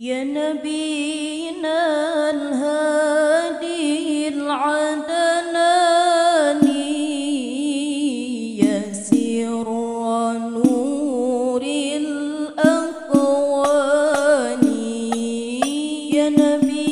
يا نبينا الهادي العدناني يا سر نور الأكوان يا نبي